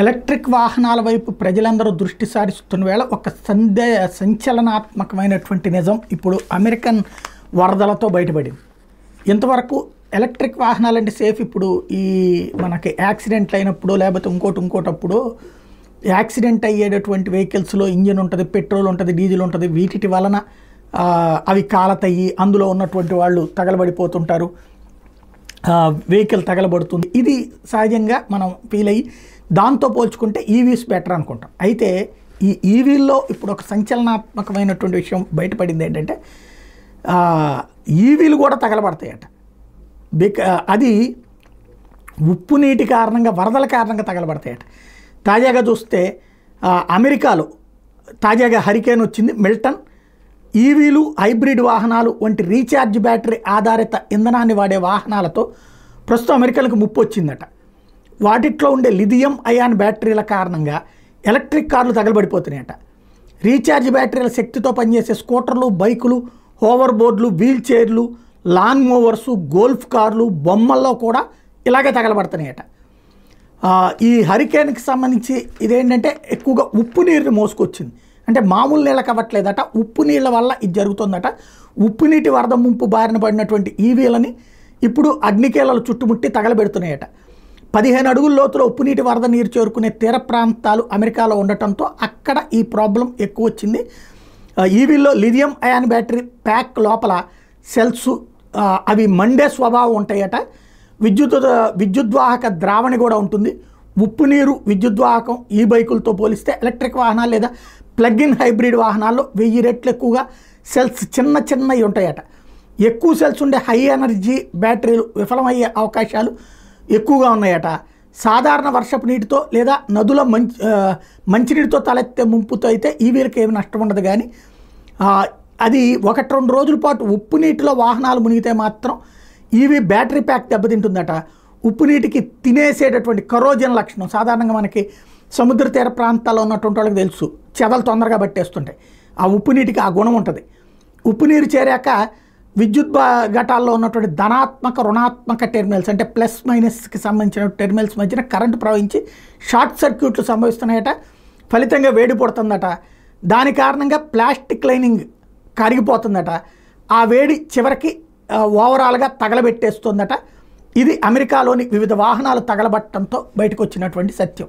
Electric వాహనాల వైపు ప్రజలందరూ దృష్టి సారిస్తున్న వేళ ఒక సందే సంచలనాత్మకమైనటువంటి నిజం ఇప్పుడు అమెరికన్ వరదలతో బయటపడింది. ఇంతవరకు ఎలక్ట్రిక్ వాహనాలంటే సేఫ్ ఇప్పుడు ఈ మనకి యాక్సిడెంట్లు అయినప్పుడు లేకపోతే ఇంకోటి ఇంకోటప్పుడు యాక్సిడెంట్ అయ్యేటటువంటి వెహికల్స్లో ఇంజిన్ ఉంటుంది పెట్రోల్ ఉంటుంది డీజిల్ ఉంటుంది వీటి వలన అవి కాలతయ్యి అందులో ఉన్నటువంటి వాళ్ళు తగలబడిపోతుంటారు. వెహికల్ తగలబడుతుంది. ఇది సహజంగా మనం ఫీల్ అయ్యి దాంతో పోల్చుకుంటే ఈవీస్ బెటర్ అనుకుంటాం. అయితే ఈ ఈవీల్లో ఇప్పుడు ఒక సంచలనాత్మకమైనటువంటి విషయం బయటపడింది ఏంటంటే ఈవీలు కూడా తగలబడతాయట. బిక అది ఉప్పు నీటి కారణంగా వరదల కారణంగా తగలబడతాయట. తాజాగా చూస్తే అమెరికాలో తాజాగా హరికేన్ వచ్చింది మిల్టన్. ఈవీలు హైబ్రిడ్ వాహనాలు వంటి రీఛార్జ్ బ్యాటరీ ఆధారిత ఇంధనాన్ని వాడే వాహనాలతో ప్రస్తుతం అమెరికాలకు ముప్పు వచ్చిందట. వాటిట్లో ఉండే లిథియం అయాన్ బ్యాటరీల కారణంగా ఎలక్ట్రిక్ కార్లు తగలబడిపోతున్నాయట. రీఛార్జ్ బ్యాటరీల శక్తితో పనిచేసే స్కూటర్లు బైకులు హోవర్ బోర్డులు వీల్ చైర్లు లాంగ్ మూవర్సు గోల్ఫ్ కార్లు బొమ్మల్లో కూడా ఇలాగే తగలబడుతున్నాయట. ఈ హరికేన్కి సంబంధించి ఇదేంటంటే ఎక్కువగా ఉప్పు నీరుని మోసుకొచ్చింది. అంటే మామూలు నీళ్ళకి అవ్వట్లేదట ఉప్పు నీళ్ళ వల్ల ఇది జరుగుతుందట. ఉప్పు నీటి వరద ముంపు బారిన పడినటువంటి ఈవీలని ఇప్పుడు అగ్నికేలలు చుట్టుముట్టి తగలబెడుతున్నాయట. పదిహేను అడుగుల లోతులో ఉప్పు నీటి వరద నీరు చేరుకునే తీర ప్రాంతాలు అమెరికాలో ఉండటంతో అక్కడ ఈ ప్రాబ్లం ఎక్కువ వచ్చింది. ఈవీల్లో లిథియం అయాన్ బ్యాటరీ ప్యాక్ లోపల సెల్స్ అవి మండే స్వభావం ఉంటాయట. విద్యుత్ విద్యుద్వాహక ద్రావణి కూడా ఉంటుంది. ఉప్పు నీరు విద్యుద్వాహకం ఈ బైకులతో పోలిస్తే ఎలక్ట్రిక్ వాహనాలు లేదా ప్లగ్ ఇన్ హైబ్రిడ్ వాహనాల్లో వెయ్యి రెట్లు ఎక్కువగా సెల్స్ చిన్న చిన్నవి ఉంటాయట. ఎక్కువ సెల్స్ ఉండే హై ఎనర్జీ బ్యాటరీలు విఫలమయ్యే అవకాశాలు ఎక్కువగా ఉన్నాయట. సాధారణ వర్షపు నీటితో లేదా నదుల మంచి మంచినీటితో తలెత్తే ముంపుతో అయితే ఈవీలకు ఏమి నష్టం ఉండదు కానీ అది ఒకటి రెండు రోజుల పాటు ఉప్పు నీటిలో వాహనాలు మునిగితే మాత్రం ఈవీ బ్యాటరీ ప్యాక్ దెబ్బతింటుందట. ఉప్పు నీటికి తినేసేటటువంటి కరోజన్ లక్షణం సాధారణంగా మనకి సముద్ర తీర ప్రాంతాల్లో ఉన్నటువంటి వాళ్ళకి తెలుసు. చెదలు తొందరగా పట్టేస్తుంటాయి. ఆ ఉప్పు నీటికి ఆ గుణం ఉంటుంది. ఉప్పు నీరు చేరాక విద్యుత్ ఘటాల్లో ఉన్నటువంటి ధనాత్మక రుణాత్మక టెర్మినల్స్ అంటే ప్లస్ మైనస్కి సంబంధించిన టెర్మినల్స్ మధ్యన కరెంటు ప్రవహించి షార్ట్ సర్క్యూట్లు సంభవిస్తున్నాయట. ఫలితంగా వేడి పుడుతుందట. దాని కారణంగా ప్లాస్టిక్ లైనింగ్ కరిగిపోతుందట. ఆ వేడి చివరికి ఓవరాల్గా తగలబెట్టేస్తుందట. ఇది అమెరికాలోని వివిధ వాహనాలు తగలబట్టడంతో బయటకు వచ్చినటువంటి సత్యం.